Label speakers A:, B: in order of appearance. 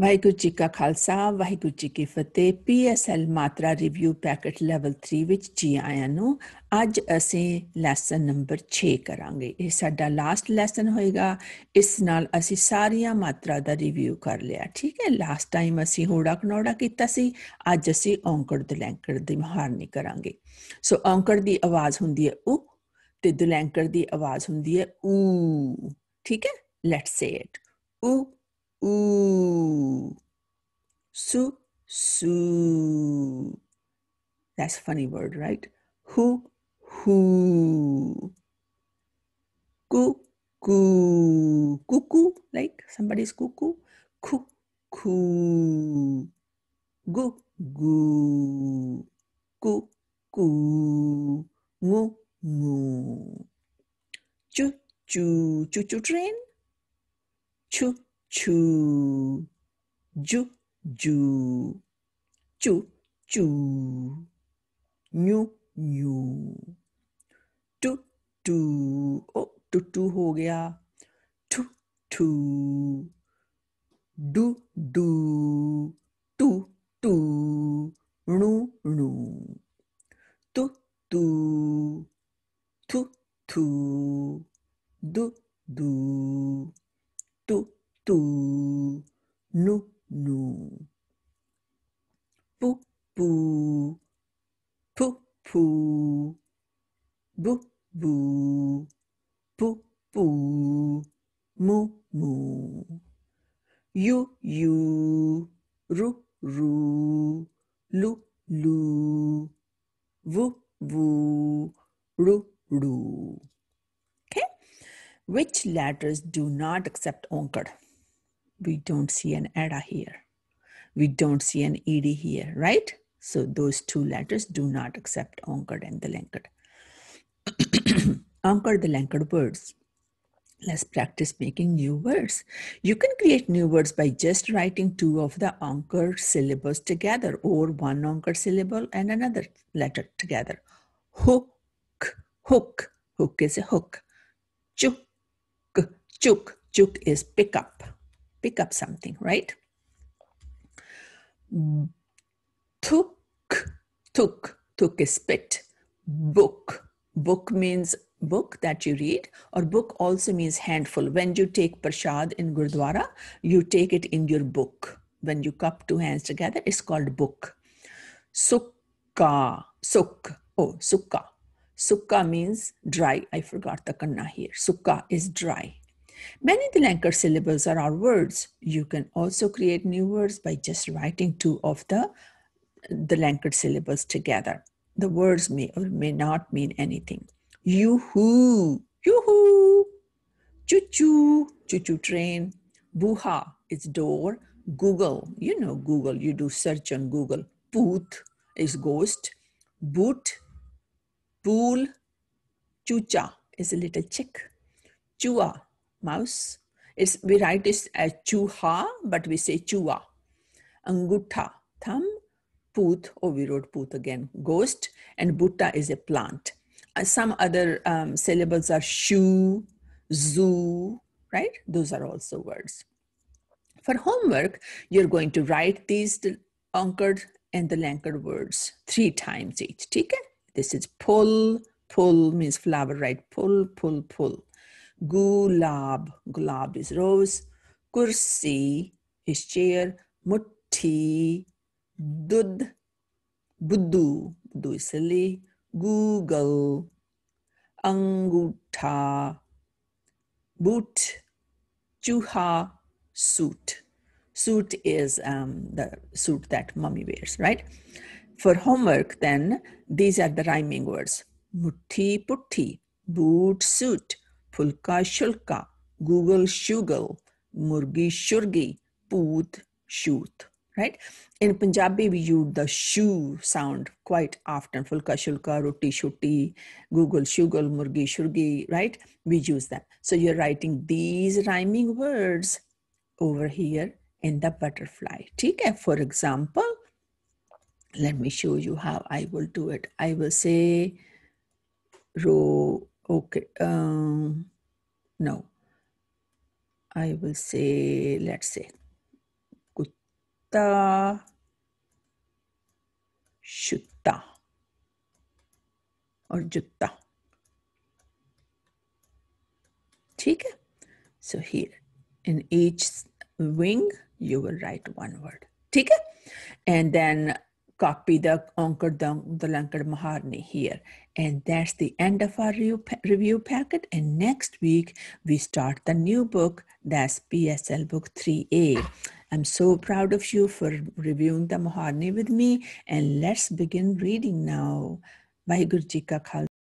A: ਵਾਹਿਗੁਰੂ ਜੀ ਕਾ ਖਾਲਸਾ, ਵਾਹਿਗੁਰੂ ਜੀ ਕੀ ਫਤਿਹ। ਪੀਐਸਐਲ ਮਾਤਰਾ review packet level 3 ਵਿੱਚ ਜੀ ਆਇਆਂ ਨੂੰ। ਅੱਜ ਅਸੀਂ ਲੈਸਨ ਨੰਬਰ 6 ਕਰਾਂਗੇ। ਇਹ ਸਾਡਾ ਲਾਸਟ ਲੈਸਨ ਹੋਏਗਾ। ਇਸ ਨਾਲ ਅਸੀਂ ਸਾਰੀਆਂ ਮਾਤਰਾ ਦਾ ਰਿਵਿਊ ਕਰ ਲਿਆ। ਠੀਕ ਹੈ, ਲਾਸਟ ਟਾਈਮ ਅਸੀਂ ਹੋੜਾ ਕਨੋੜਾ ਕੀਤਾ ਸੀ। ਅੱਜ ਅਸੀਂ ਔਂਕੜ ਦਲੈਂਕੜ ਦੀ ਮਹਾਰਨੀ ਕਰਾਂਗੇ। ਸੋ ਔਂਕੜ ਦੀ ਆਵਾਜ਼ ਹੁੰਦੀ ਹੈ ਉ ਤੇ ਦਲੈਂਕੜ ਦੀ ਆਵਾਜ਼ ਹੁੰਦੀ ਹੈ ਊ। ਠੀਕ ਹੈ let's say it you ooh, su, su. That's a funny word, right? Who, who. Coo, cuckoo, like somebody's cuckoo. Coo, coo. Goo, goo. Coo. Moo, moo. Choo, choo, choo, choo train. Choo, choo, ju, ju, chu, chu, nyu, nyu, tu, tu, oh, tu, tu हो गया, tu, tu, du, du, tu, tu, णु, णु, tu, tu, tu, tu, du, du, tu, tu, nu, nu. Pu, pu, pu, pu, bu, bu, pu, pu, mu, mu. Yu, yu, ru, ru, lu, lu, vu, vu, ru, ru. Okay? Which letters do not accept onkar? We don't see an EDA here. We don't see an ED here, right? So those two letters do not accept Onkard and the Lankard. Onkard, the Lankard words. Let's practice making new words. You can create new words by just writing two of the Onkar syllables together or one Onkar syllable and another letter together. Hook, hook, hook is a hook. Chuk, chuk, chuk is pick up pick up something, right? Took, took, took is spit. Book, book means book that you read, or book also means handful. When you take prashad in Gurdwara, you take it in your book. When you cup two hands together, it's called book. Sukka, suk, oh, sukka. Sukka means dry. I forgot the kanna here. Sukka is dry. Many Dilankar syllables are our words. You can also create new words by just writing two of the Dilankar syllables together. The words may or may not mean anything. Yoo-hoo, yoo-hoo, choo-choo, choo-choo train. Buha it's door. Google, you know Google, you do search on Google. Pooth is ghost. Boot, pool. Chucha is a little chick. Chua mouse. It's, we write this as chuha, but we say chua. Angutha, thumb. Pooth, oh, we wrote pooth again. Ghost. And butta is a plant. Uh, some other um, syllables are shu, zoo, right? Those are also words. For homework, you're going to write these the anchored and the lankered words three times each. Okay? This is pull, pull means flower, right? Pull, pull, pull. Gulab, gulab is rose. Kursi is chair. Mutti, dud, buddhu, buddhu is silly. Google, angutha, boot, juha, suit. Suit is um, the suit that mummy wears, right? For homework, then, these are the rhyming words. Mutti putti, boot suit, Pulka shulka, Google shugal, Murgi shurgi, Poot shoot. Right? In Punjabi, we use the shu sound quite often. Fulka shulka, roti shuti, Google shugal, Murgi shurgi, right? We use them. So you're writing these rhyming words over here in the butterfly. Okay? For example, let me show you how I will do it. I will say ro okay um no i will say let's say कुछ Jutta. Shutta. Or Jutta. ठीक है so here in each wing you will write one word ठीक है and then copy the anchor the, the lankar maharni here. And that's the end of our review, review packet. And next week we start the new book that's psl book 3a i'm so proud of you for reviewing the maharni with me. And let's begin reading now. Vaheguru Ji Ka